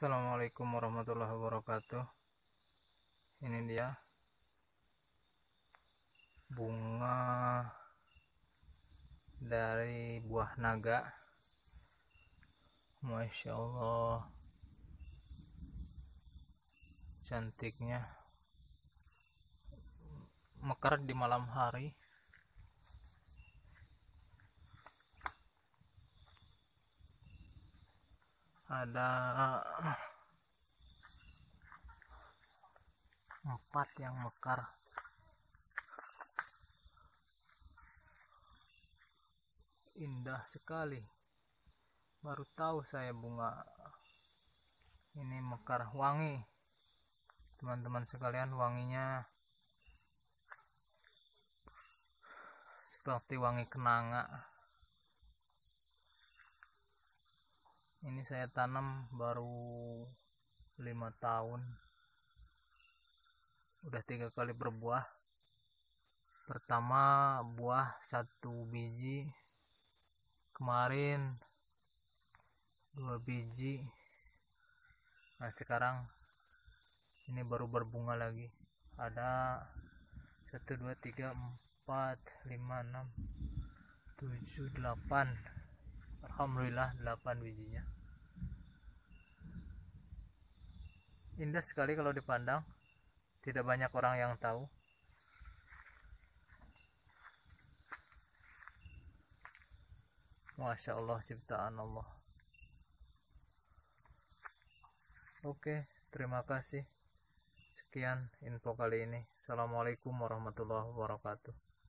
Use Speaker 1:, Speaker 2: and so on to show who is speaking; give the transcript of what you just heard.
Speaker 1: Assalamualaikum warahmatullahi wabarakatuh. Ini dia. Bunga dari buah naga. Masya Allah. Cantiknya. Mekar di malam hari ada empat yang mekar. Indah sekali. Baru tahu saya bunga ini mekar wangi. Teman-teman sekalian wanginya seperti wangi kenanga ini saya tanam baru lima tahun. Udah tiga kali berbuah. Pertama buah satu biji. Kemarin dua biji. Nah sekarang ini baru berbunga lagi. Ada satu dua tiga empat lima enam tujuh delapan Alhamdulillah 8 bijinya. Indah sekali kalau dipandang. Tidak banyak orang yang tahu. Masya Allah ciptaan Allah. Oke terima kasih. Sekian info kali ini. Assalamualaikum warahmatullahi wabarakatuh